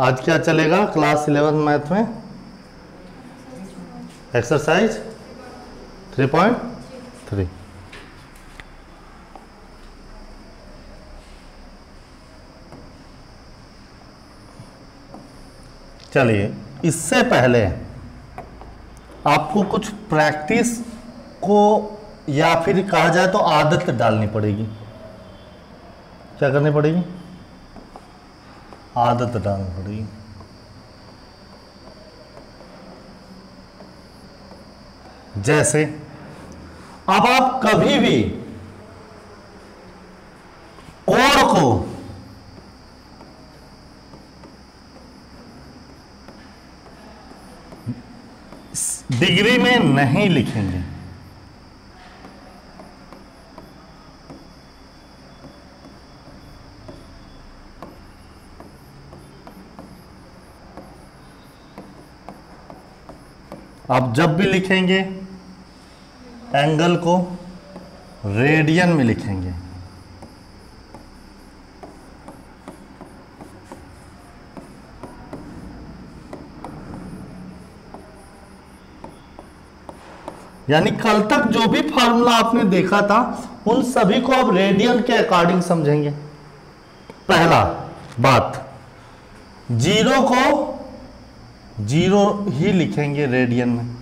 आज क्या चलेगा? क्लास इलेवन मैथ में? एक्सरसाइज थ्री पॉइंट थ्री चलिए, इससे पहले आपको कुछ प्रैक्टिस को या फिर कहा जाए तो आदत डालनी पड़ेगी। क्या करनी पड़ेगी? आदत डालनी पड़ेगी जैसे अब आप कभी भी कोण को डिग्री में नहीं लिखेंगे आप जब भी लिखेंगे एंगल को रेडियन में लिखेंगे। यानी कल तक जो भी फार्मूला आपने देखा था, उन सभी को आप रेडियन के अकॉर्डिंग समझेंगे। पहला बात, ज़ीरो को ज़ीरो ही लिखेंगे रेडियन में।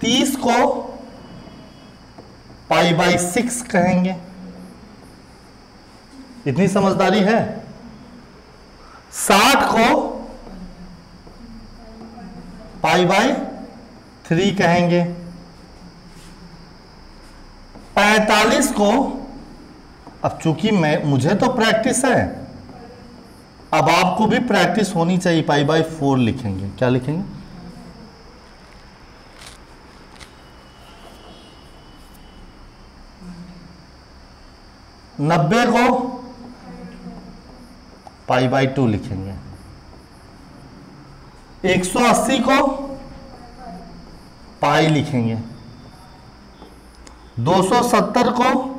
तीस को पाई बाई सिक्स कहेंगे। इतनी समझदारी है? साठ को पाई बाई थ्री कहेंगे। पैतालीस को, अब चूँकि मैं, मुझे तो प्रैक्टिस है। अब आपको भी प्रैक्टिस होनी चाहिए, पाई बाई फोर लिखेंगे। क्या लिखेंगे? नब्बे को पाई बाई टू लिखेंगे। 180 को पाई लिखेंगे। 270 को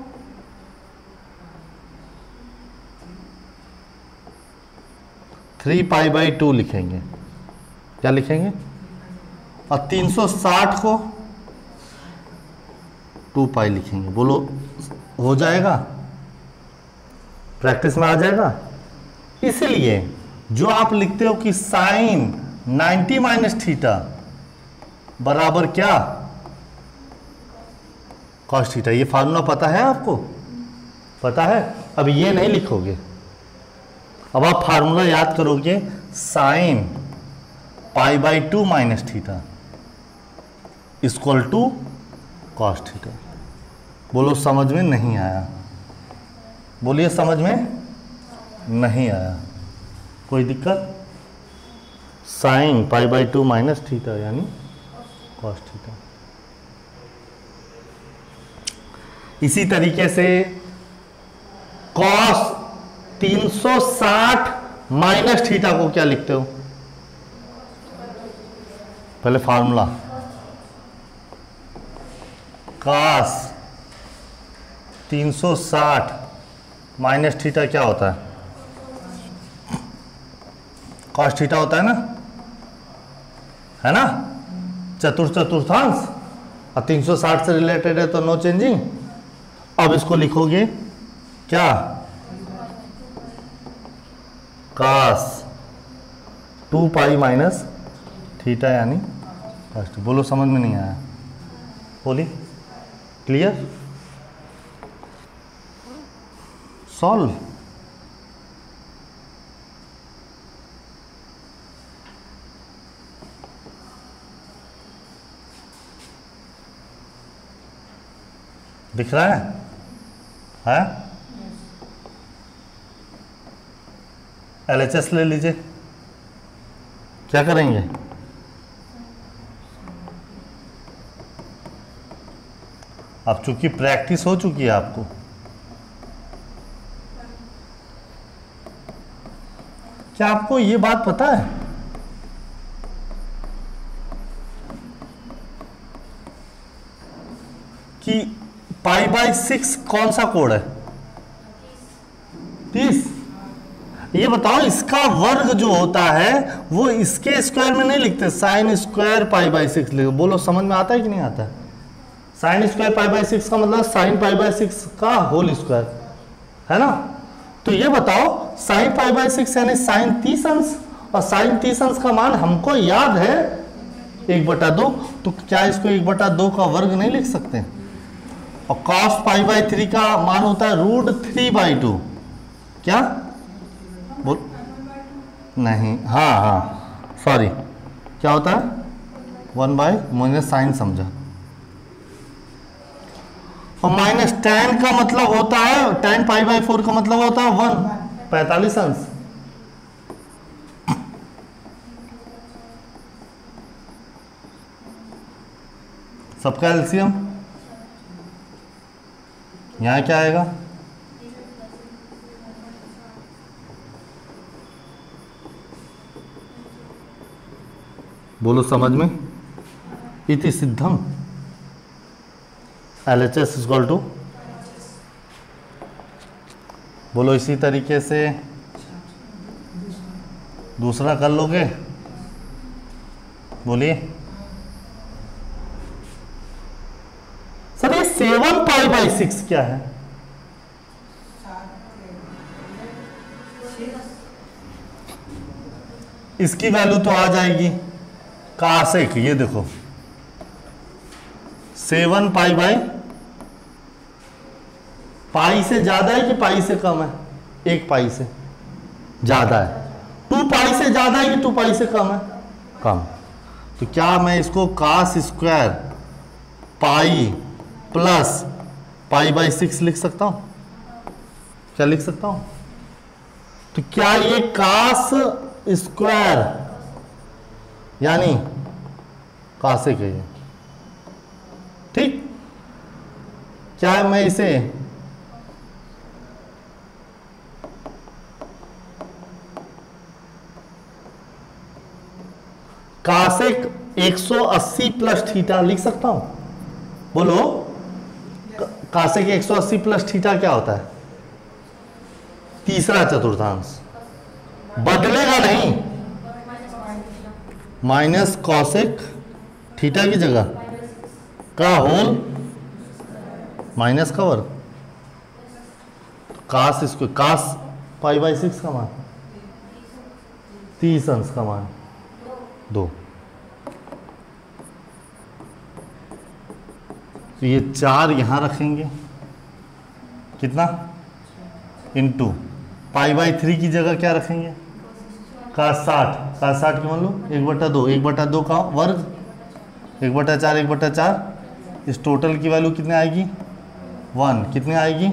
थ्री पाई बाई टू लिखेंगे। क्या लिखेंगे? और 360 को टू पाई लिखेंगे। बोलो, हो जाएगा? प्रैक्टिस में आ जाएगा? इसलिए जो आप लिखते हो कि साइन 90 माइनस थीटा बराबर क्या? Cos theta. ये फार्मूला पता है आपको? पता है? अब ये नहीं लिखोगे। अब आप फार्मूला याद करोगे sine pi by two minus theta equal to cos theta बोलो, समझ में नहीं आया। बोलिए, समझ में नहीं आया। कोई दिक्कत? Sine pi by two minus theta यानी कॉस थीटा इसी तरीके से कॉस 360 माइनस थीटा को क्या लिखते हो? पहले फार्मूला कॉस 360 माइनस थीटा क्या होता है? कॉस थीटा होता है ना? है ना? चतुर्थ चतुर्थांश। और 360 से रिलेटेड है तो नो चेंजिंग अब इसको लिखोगे क्या? Cos two pi minus theta यानी फ़र्स्ट बोलो समझ में नहीं आया। बोली? क्लियर सॉल्व दिख रहा है? है? एल एच एस ले लीजिए। क्या करेंगे? अब चूँकि प्रैक्टिस हो चुकी है आपको। क्या आपको ये बात पता है? कि पाई बाई सिक्स कौन सा कोड है तीस ये बताओ, इसका वर्ग जो होता है, वो इसके स्क्वायर में नहीं लिखते sine square pi by six लिखो। बोलो, समझ में आता है कि नहीं आता? Sine square pi by six का मतलब साइन पाई बाई सिक्स का होल स्क्वायर है ना? तो ये बताओ साइन पाई बाई सिक्स यानी साइन तीस अंश और साइन तीस अंश का मान हमको याद है, एक बटा दो तो क्या इसको एक बटा दो का वर्ग नहीं लिख सकते? और कॉस पाई बाई थ्री का मान होता है रूट थ्री बाई टू क्या? नहीं। हाँ हाँ। सॉरी क्या होता है? वन बाई मैंने साइन समझा। और माइनस टेन का मतलब होता है टेन पाई बाई फोर का मतलब होता है वन पैतालीस अंश। सबका एल्सियम? यहाँ क्या आएगा? बोलो समझ में। इति सिद्धम। L H S equal to बोलो इसी तरीके से। दूसरा कर लोगे? बोलिए। सर, ये सेवन पाई बाई सिक्स क्या है? इसकी वैल्यू तो आ जाएगी। कासेक ये देखो। सेवन पाई बाई, पाई से ज़्यादा है कि पाई से कम है? एक पाई से ज़्यादा है। टू पाई से ज़्यादा है कि टू पाई से कम है? कम। तो क्या मैं इसको cos square pi plus pi by six लिख सकता हूँ? क्या लिख सकता हूँ? तो क्या ये कास स्क्वायर यानी कासे के ये। ठीक? क्या मैं इसे कासेक 180 प्लस थीटा लिख सकता हूँ? बोलो। कासेक 180 प्लस थीटा क्या होता है? तीसरा चतुर्थांश। बदलेगा नहीं। माइनस कॉसेक थीटा की जगह का होल माइनस का वर्ग कास इसको, कास पाई बाई सिक्स का मान। तीस अंश का मान। दो। तो ये चार यहाँ रखेंगे। कितना? इनटू पाई बाई थ्री की जगह क्या रखेंगे? का साठ का साठ की मान लो एक बटा दो, एक बटा दो का वर्ग, एक बटा चार, एक बटा चार, इस टोटल की वैल्यू कितने आएगी? वन। कितने आएगी?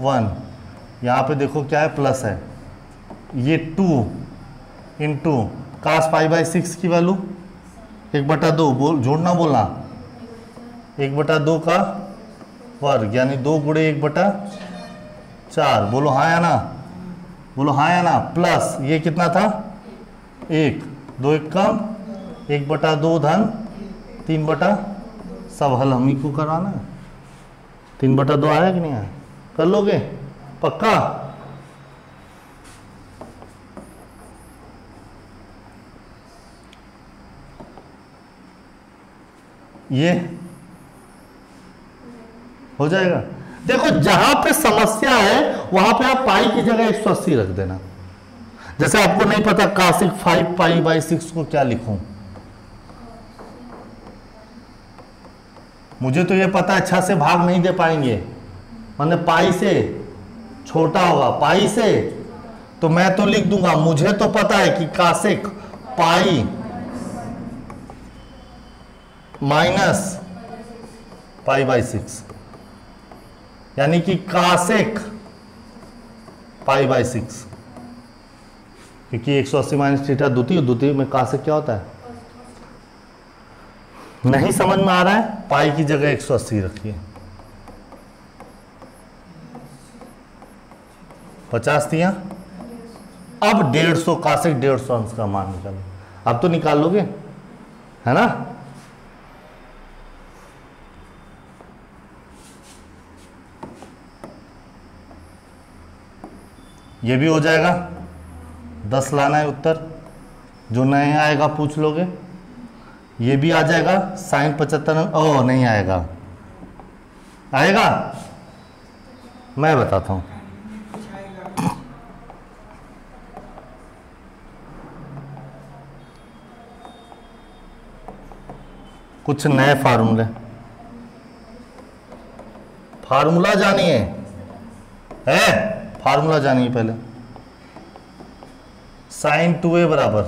वन। यहाँ पे देखो क्या है प्लस है। ये two into cos pi by six की वैल्यू एक बटा दो, बोल, जोड़ना बोलना। एक बटा दो का वर्ग, यानी दो गुड़े एक बटा चार। बोलो हाँ या ना? बोलो हाँ या ना? प्लस ये कितना था? एक। दो एक कम, एक बटा दो धन, तीन बटा सब हल हम ही को कराना है। तीन बटा दो आया कि नहीं आया? कर लोगे? पक्का? ये? हो जाएगा? देखो, जहाँ पे समस्या है, वहाँ पे आप पाई की जगह एक सौ अस्सी रख देना। जैसे आपको नहीं पता cosec five pi by six को क्या लिखूं। मुझे तो ये पता अच्छा से भाग नहीं दे पाएँगे। मैंने पाई से, छोटा होगा, पाई से तो मैं तो लिख दूँगा। मुझे तो पता है कि cosec pi minus pi by six. यानी कि कासेक पाई बाई सिक्स। क्योंकि 180 सौ अस्सी माइनस थीटा द्वितीय द्वितीय में कासेक क्या होता है? नहीं समझ में आ रहा है? पाई की जगह 180 रखिए। पचास दिया? अब डेढ़ सौ, कासेक डेढ़ सौ अंश का मान निकालो। अब तो निकाल लोगे? है ना? ये भी हो जाएगा। दस लाना है उत्तर। जो नहीं आएगा, पूछ लोगे। ये भी आ जाएगा। साइन पचहत्तर ओ नहीं आएगा। आएगा? मैं बताता हूँ। कुछ नए फार्मूले। फार्मूला जानिए। है? फार्मूला जानिए पहले। साइन टू ए बराबर।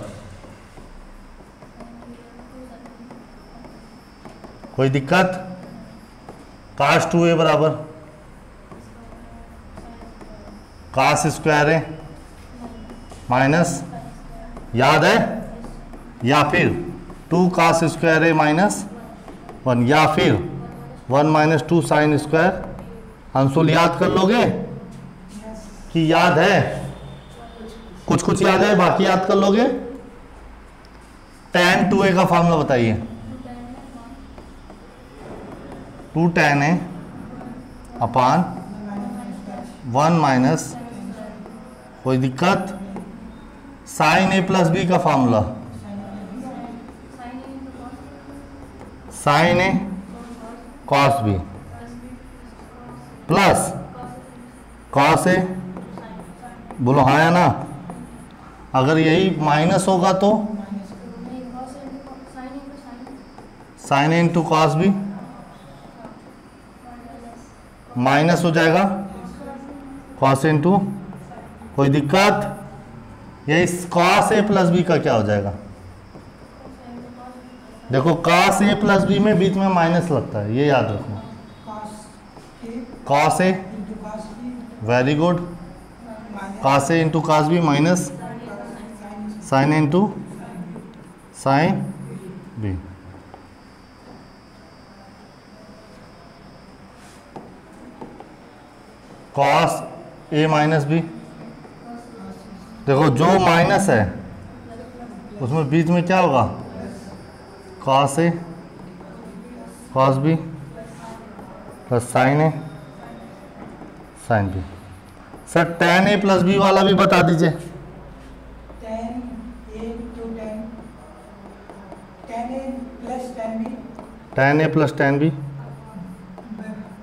कोई दिक्कत? कास टू ए बराबर। कास स्क्वायर है माइनस, याद है? या फिर टू कास स्क्वायर है माइनस वन। या फिर one minus two sine square. Anshul याद कर लोगे? कि याद है? कुछ कुछ याद है? बाकी याद कर लोगे? टेन टू ए का फॉर्मूला बताइए। Two tan A upon one minus कोई दिक्कत? साइन ए प्लस बी का formula sine A cos B plus cos A बोलो हाँ या ना? अगर यही माइनस होगा तो? Sine A into cos B minus हो जाएगा। कॉस इंटू कोई दिक्कत? ये कॉस ए प्लस बी का क्या हो जाएगा? देखो कॉस ए प्लस बी में बीच में माइनस लगता है ये याद रखना। Cos A very good cos A into cos B minus sine A into sine B cos A minus B देखो, जो माइनस है, उसमें बीच में क्या होगा? Cos A cos B plus sine A sine B sir tan A plus B वाला भी बता दीजिए। Tan A plus tan B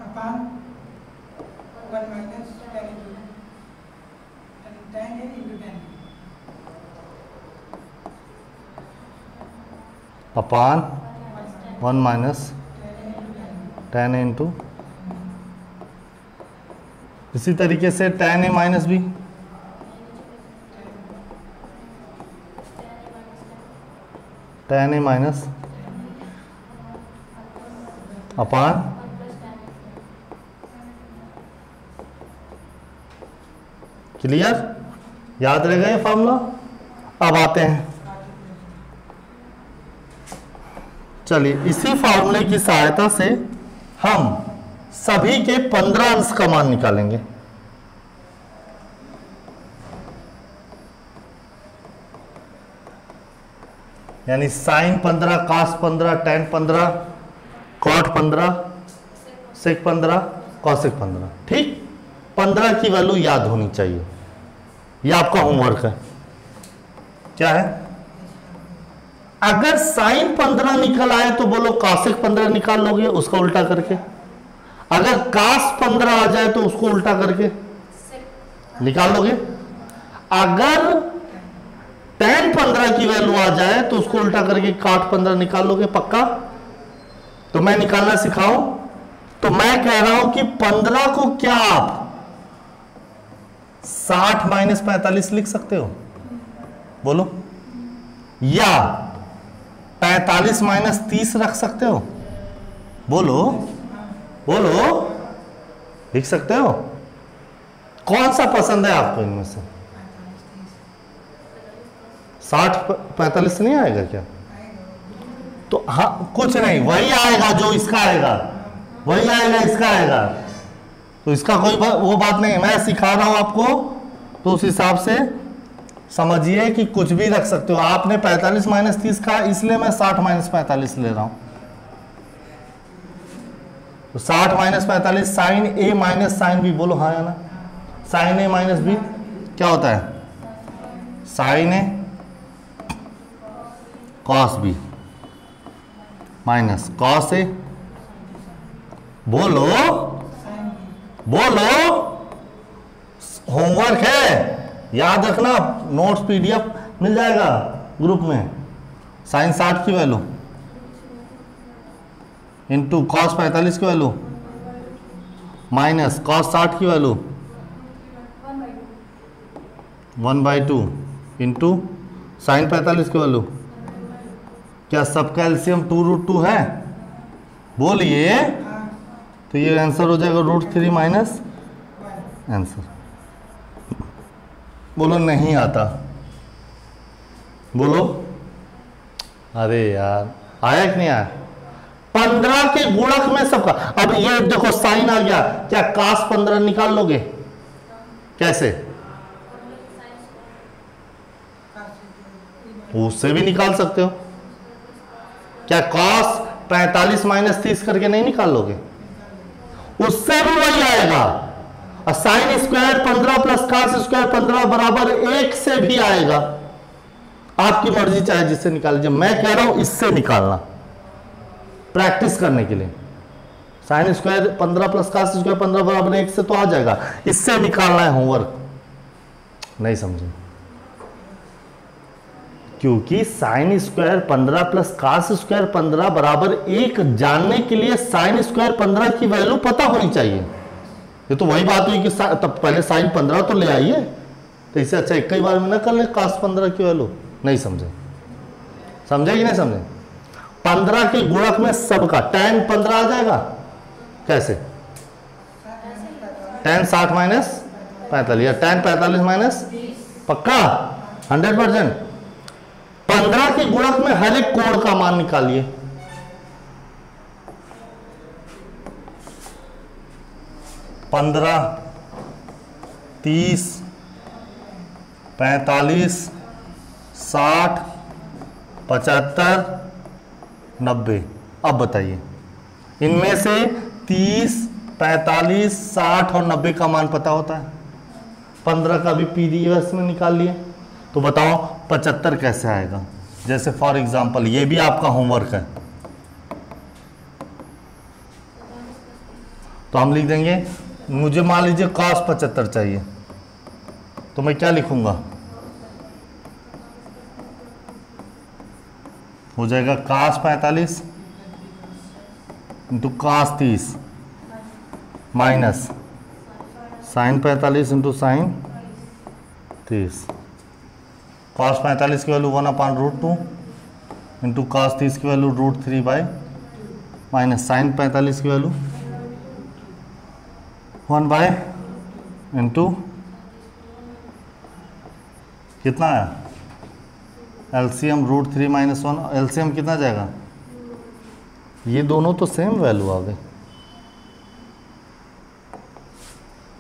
upon one minus tan into tan A into tan upon one minus tan into इसी तरीके से tan A minus B tan A minus upon clear याद रहेगा ये फॉर्मूला अब आते हैं। चलिए, इसी फॉर्मूले की सहायता से हम सभी के पंद्रह अंश का मान निकालेंगे। यानी साइन पंद्रह, कास पंद्रह, टेन पंद्रह, कॉट पंद्रह, सेक पंद्रह कौशिक पंद्रह। ठीक? पंद्रह की वैल्यू याद होनी चाहिए। यह आपका होमवर्क है। क्या है? अगर साइन पंद्रह निकल आए तो बोलो कासिक पंद्रह निकाल लोगे, उसका उल्टा करके। अगर कास पंद्रह आ जाए तो उसको उल्टा करके निकाल लोगे। अगर टेन पंद्रह की वैल्यू आ जाए तो उसको उल्टा करके काट पंद्रह निकाल लोगे, पक्का? तो मैं निकालना सिखाऊं? तो मैं कह रहा हूँ कि पंद्रह को क्या आप साठ माइनस पैंतालीस लिख सकते हो? बोलो। या पैंतालीस माइनस तीस रख सकते हो? बोलो। बोलो। लिख सकते हो? कौन सा पसंद है आपको इनमें से? साठ पैंतालीस नहीं आएगा क्या? तो हाँ कुछ नहीं वही आएगा जो इसका आएगा। वही आएगा इसका आएगा। तो इसका कोई बा, वो बात नहीं मैं सिखा रहा हूँ आपको। तो उस हिसाब से समझिए कि कुछ भी रख सकते हो। आपने 45 माइनस तीस का इसलिए मैं 60 माइनस पैंतालीस ले रहा हूँ। तो 60 माइनस पैंतालीस, sine A minus sine B, बोलो हाँ या ना। साइन ए माइनस बी, क्या होता है? Sine A cos B minus cos A. बोलो। बोलो। होमवर्क है। याद रखना, नोट्स पीडीएफ मिल जाएगा ग्रुप में। साइन साठ की वैल्यू। इंटू कॉस पैंतालीस की वैल्यू माइनस कॉस साठ की value one by two into sine पैंतालीस की वैल्यू क्या सबका एल्सियम टू रूट टू है? बोलिए। तो ये आंसर हो जाएगा रूट थ्री माइनस आंसर बोलो, नहीं आता। बोलो। अरे यार, आया कि नहीं आया? पंद्रह के गुणक में सबका। अब ये देखो, साइन आ गया। क्या कास पंद्रह निकाल लोगे? कैसे? उससे भी निकाल सकते हो। क्या कॉस पैंतालीस माइनस तीस करके नहीं निकाल लोगे? उससे भी वही आएगा। और साइन स्क्वायर पंद्रह प्लस कास स्क्वायर पंद्रह बराबर एक से भी आएगा। आपकी मर्ज़ी चाहे जिससे निकाल मैं कह रहा हूँ इससे निकालना। प्रैक्टिस करने के लिए। साइन स्क्वायर पंद्रह प्लस कास स्क्वायर पंद्रह बराबर एक से तो आ जाएगा। इससे निकालना है होमवर्क। नहीं समझे। क्योंकि साइन स्क्वायर पंद्रह प्लस कास स्क्वायर पंद्रह बराबर एक जानने के लिए साइन स्क्वायर पंद्रह की वैल्यू पता होनी चाहिए। ये तो वही बात हुई कि तब पहले साइन पंद्रह तो ले आइए। तो इसे अच्छा एक ही बार में ना कर ले कास पंद्रह की वैल्यू। नहीं समझे। समझे कि नहीं समझे? पंद्रह के गुणक में सबका टेन पंद्रह आ जाएगा? कैसे? टेन साठ माइनस पैंतालीस, या टेन पैंतालीस माइनस पक्का? Hundred percent. पंद्रह के गुणक में हर एक कोण का मान निकालिए। पंद्रह, तीस, पैंतालीस, साठ, पचहत्तर नब्बे। अब बताइए। इनमें से तीस, पैंतालीस, साठ और नब्बे का मान पता होता है। पंद्रह का भी पीडीएस में निकाल लिए। तो बताओ, पचहत्तर कैसे आएगा? जैसे फॉर एग्ज़ाम्पल ये भी आपका होमवर्क है। तो हम लिख देंगे, मुझे मान लीजिए कॉस पचहत्तर चाहिए। तो मैं क्या लिखूँगा? हो जाएगा कास पैंतालीस इंटू कास तीस। माइनस। साइन पैंतालीस इंटू साइन तीस। कॉस पैंतालीस की value one upon root two into cos तीस की value root three by minus. Sine पैंतालीस की वैल्यू वन बाय इंटू कितना आया? LCM root three minus one, LCM कितना जाएगा? ये दोनों तो सेम वैल्यू आ गए।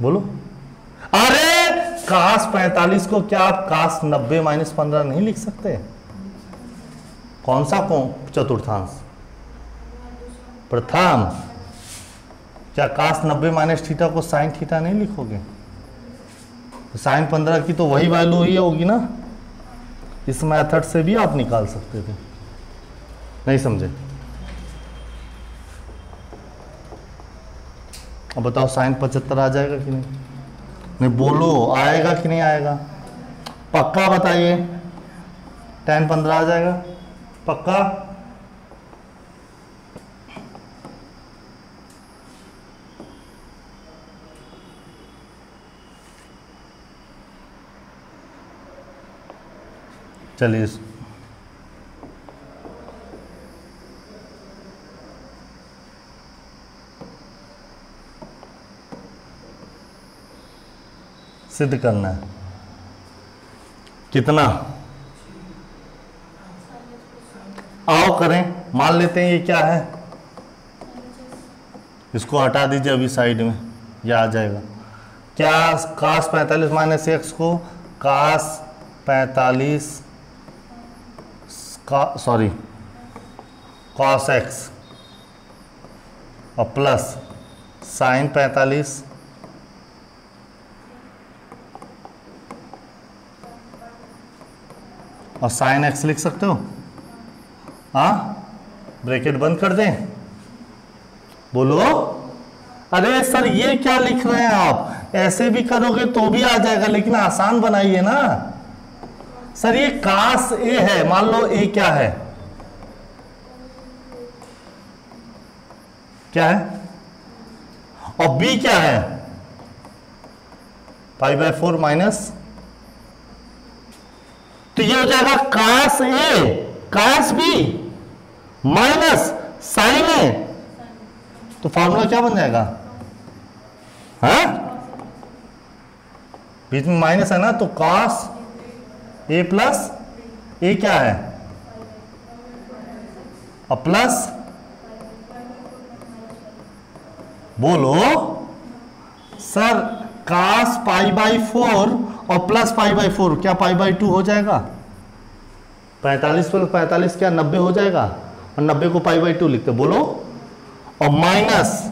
बोलो। अरे कास 45 को क्या आप कास 90 माइनस पंद्रह नहीं लिख सकते? कौन सा कौन चतुर्थांश। प्रथम। क्या कास 90 माइनस थीटा को साइन थीटा नहीं लिखोगे? साइन 15 की तो वही वैल्यू ही होगी ना। इस मेथड से भी आप निकाल सकते थे। नहीं समझे? अब बताओ, साइन पचहत्तर आ जाएगा कि नहीं? नहीं, बोलो, आएगा कि नहीं आएगा? पक्का बताइए। टेन पंद्रह आ जाएगा? पक्का? चलिए सिद्ध करना है। कितना? आओ करें, मान लेते हैं ये क्या है। इसको हटा दीजिए अभी साइड में, ये आ जाएगा। क्या कास पैंतालीस माइनस एक्स को कास पैंतालीस सॉरी कॉस एक्स और प्लस साइन पैंतालीस और साइन एक्स लिख सकते हो? हाँ? ब्रैकेट बंद कर दें। बोलो। अरे सर, ये क्या लिख रहे हैं आप? ऐसे भी करोगे तो भी आ जाएगा, लेकिन आसान बनाइए ना। सर, ये कास ए है, मान लो ए क्या है? क्या है? और बी क्या है? Five by four minus. तो ये हो जाएगा cos A, cos B, minus sine A. तो फॉर्मूला क्या बन जाएगा? हाँ? बीच में माइनस है ना तो कॉस ए प्लस ए क्या है? और प्लस बोलो। Sir cos pi by four और प्लस पाई बाई फोर क्या पाई बाई टू हो जाएगा? पैंतालीस प्लस पैंतालीस क्या नब्बे हो जाएगा? और नब्बे को पाई बाई टू लिखते बोलो। और माइनस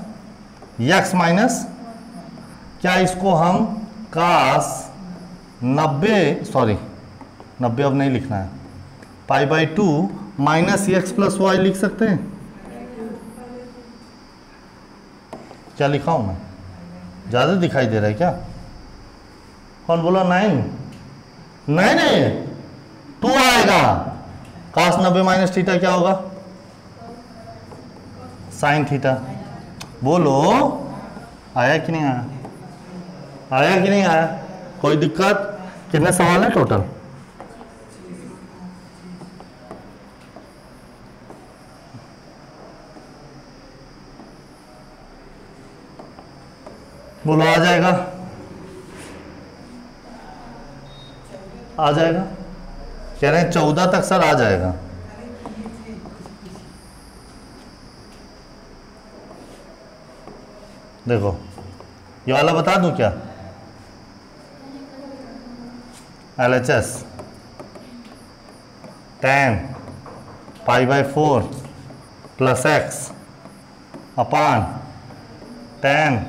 यक्स माइनस क्या इसको हम कास नब्बे सॉरी नब्बे अब नहीं लिखना है। Pi by two minus x plus y लिख सकते हैं। क्या लिखा हूँ मैं? ज़्यादा दिखाई दे रहा है क्या? कौन बोला? नाइन। नाइन है टू आएगा। कास नब्बे माइनस थीटा क्या होगा? Sine theta. बोलो, आया कि नहीं आया? आया कि नहीं आया? कोई दिक्कत? कितने सवाल है टोटल बोलो, आ जाएगा। आ जाएगा। कह रहे हैं चौदह तक सर आ जाएगा। देखो, ये वाला बता दूँ क्या? L H S tan pi by four plus x upon tan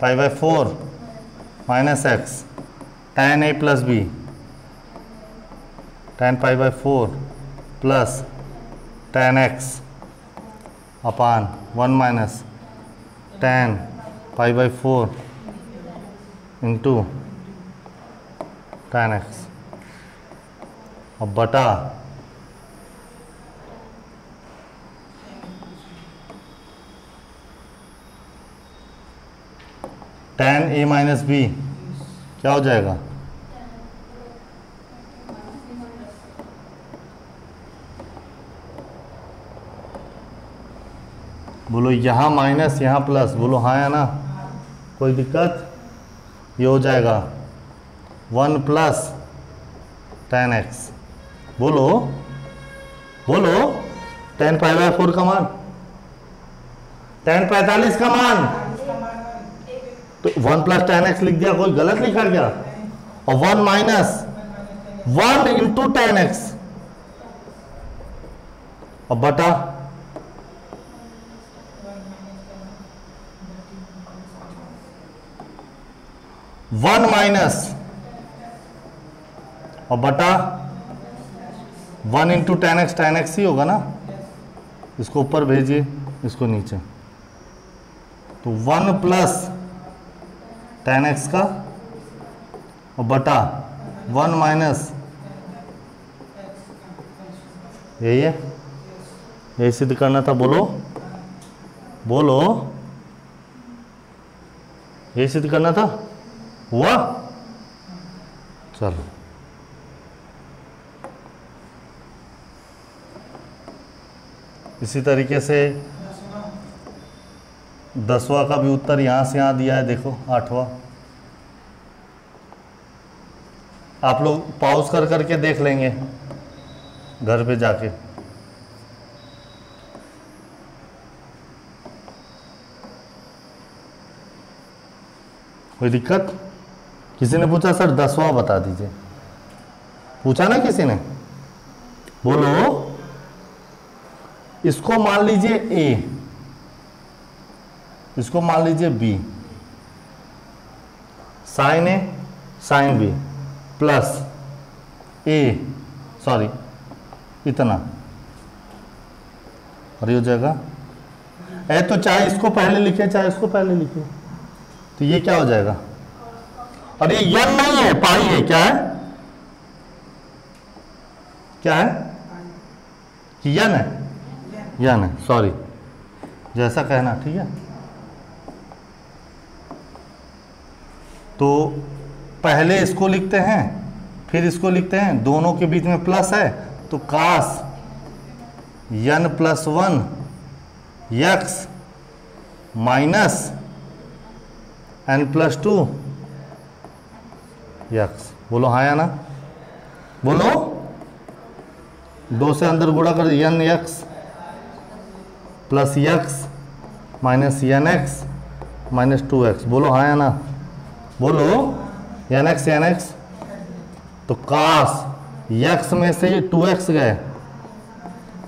pi by four minus x tan A plus B tan pi by four plus tan x upon one minus tan pi by four into tan x और बटा ten A minus B क्या हो जाएगा? बोलो यहाँ minus यहाँ plus बोलो हाँ या ना? कोई दिक्कत? ये हो जाएगा। वन प्लस टेन एक्स बोलो। बोलो। टेन पाई बाय फोर का मान। टेन पैंतालीस का मान। वन प्लस टेन एक्स लिख दिया, कोई गलत लिखा क्या? और one minus one into tan x. और बटा वन माइनस और बटा one into tan x tan x ही होगा ना? इसको ऊपर भेजिए, इसको नीचे। तो वन प्लस टेन एक्स का और बटा वन माइनस यही है। यही सिद्ध करना था, बोलो। बोलो। यही सिद्ध करना था? हुआ? चलो। इसी तरीके से दसवा का भी उत्तर यहाँ से यहाँ दिया है, देखो, आठवां। आप लोग पॉज कर करके देख लेंगे, घर पे जाके। कोई दिक्कत? किसी ने पूछा, सर, दसवां बता दीजिए। पूछा ना किसी ने? बोलो। इसको मान लीजिए ए इसको मान लीजिए B sine A sine B plus A sorry इतना। और ये हो जाएगा। ए तो चाहे इसको पहले लिखे, चाहे इसको पहले लिखे तो ये क्या हो जाएगा? और ये यन नहीं है, पाई है, क्या है? क्या है? कि यन है। यन है सॉरी जैसा कहना, ठीक है? तो पहले इसको लिखते हैं, फिर इसको लिखते हैं, दोनों के बीच में प्लस है तो cos n plus one x minus n plus two x बोलो हाँ या ना? बोलो। दो से अंदर गुणा कर n x plus x minus n x minus two x बोलो हाँ या ना? बोलो। एन एक्स एन एक्स तो कास यक्स में से टू एक्स गए।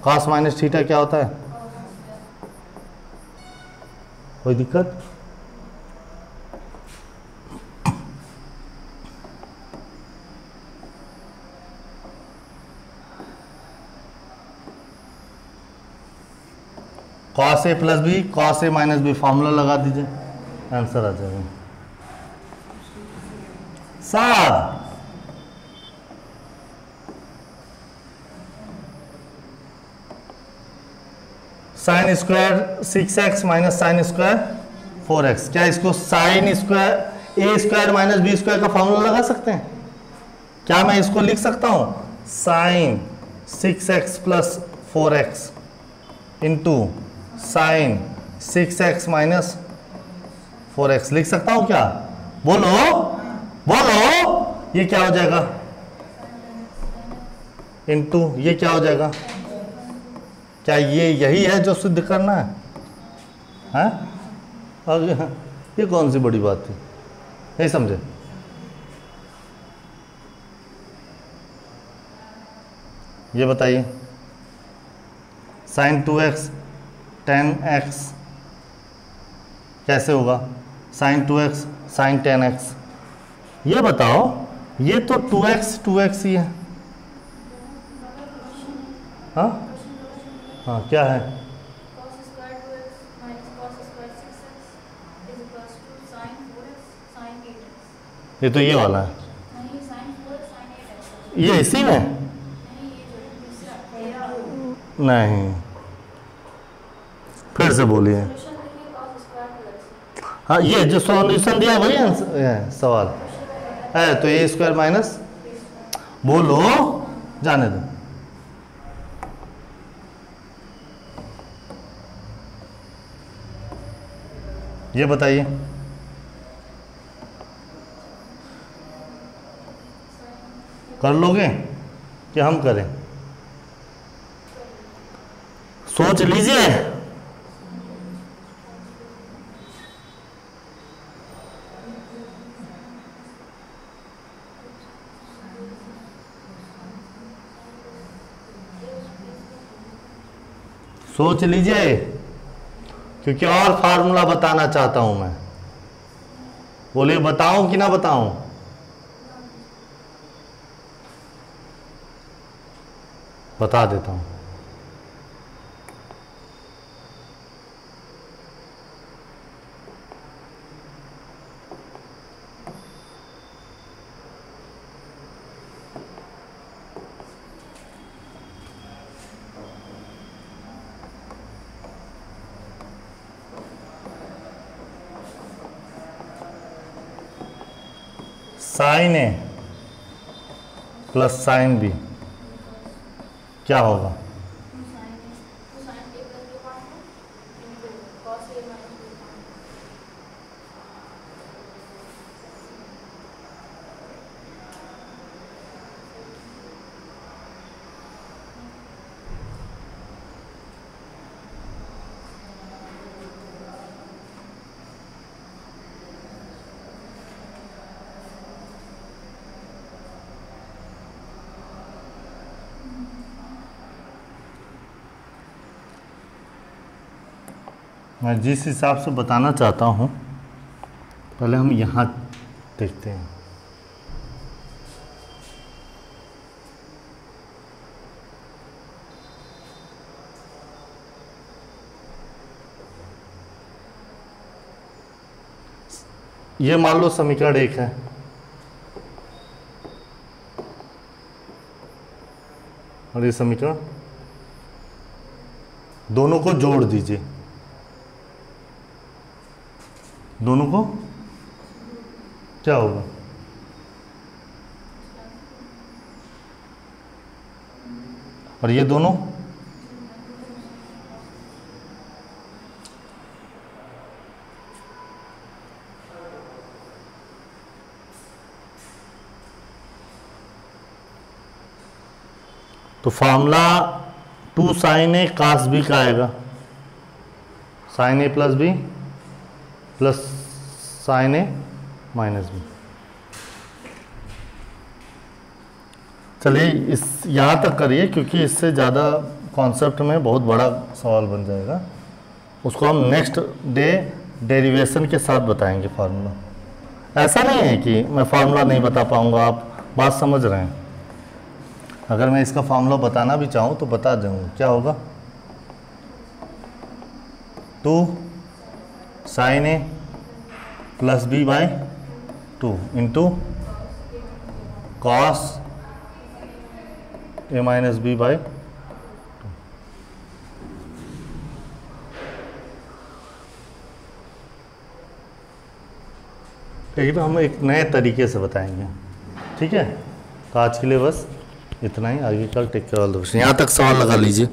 कास माइनस थीटा क्या होता है? कोई दिक्कत? Cos A plus B cos A minus B formula लगा दीजिए। आंसर आ जाएगा। सात sine square six x minus sine square four x. क्या इसको sine square, A square minus B square का फॉर्मूला लगा सकते हैं? क्या मैं इसको लिख सकता हूँ? Sine six x plus four x into sine six x minus four x. लिख सकता हूँ क्या? बोलो। ये क्या हो जाएगा? इंटू, ये क्या हो जाएगा? क्या ये यही है जो सिद्ध करना है? हैं? और ये कौन सी बड़ी बात थी? नहीं समझे? ये बताइए। Sine two x, tan x, कैसे होगा? Sine two x, sine tan x. ये बताओ ये तो टू एक्स टू एक्स ही है। हाँ? हाँ क्या है? cos square 2x minus cos square 6x is equals to sin 4x sin 8x ये तो ये वाला है। नहीं sin 4x sin 8x ये इसी में? नहीं। फिर से बोलिए। हाँ ये जो सॉल्यूशन दिया वही सवाल। है तो ए स्क्वायर माइनस बोलो, जाने दो। ये बताइए। कर लोगे कि हम करें? सोच लीजिए। सोच लीजिए। क्योंकि और फार्मूला बताना चाहता हूँ मैं। बोले बताऊँ कि ना बताऊँ? बता देता हूँ। Sine A plus sine B. क्या होगा? मैं जिस हिसाब से बताना चाहता हूँ, पहले हम यहाँ देखते हैं। ये मान लो समीकरण एक है। और ये समीकरण, दोनों को जोड़ दीजिए। दोनों को? क्या होगा? और ये दोनों? तो formula two sine A cos B का आएगा। Sine A plus B plus sine A minus B. चलिए, इस यहाँ तक करिए, क्योंकि इससे ज़्यादा कॉन्सेप्ट में बहुत बड़ा सवाल बन जाएगा। उसको हम नेक्स्ट डे डेरिवेशन के साथ बताएँगे फार्मूला ऐसा नहीं है कि मैं फार्मूला नहीं बता पाऊँगा, आप बात समझ रहे हैं। अगर मैं इसका फार्मूला बताना भी चाहूँ तो बता दूँगा क्या होगा? Two sine A plus B by two into cos A minus B by by लेकिन हम एक नए तरीके से बताएँगे। ठीक है? तो आज के लिए बस इतना ही। आगे का टेक केयर ऑल द यहाँ तक सवाल लगा लीजिए।